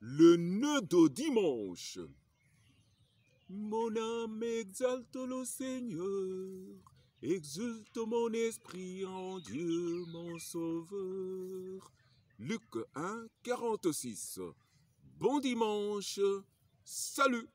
le nœud de dimanche. Mon âme exalte le Seigneur, exulte mon esprit en Dieu mon Sauveur. Luc 1, 46. Bon dimanche, salut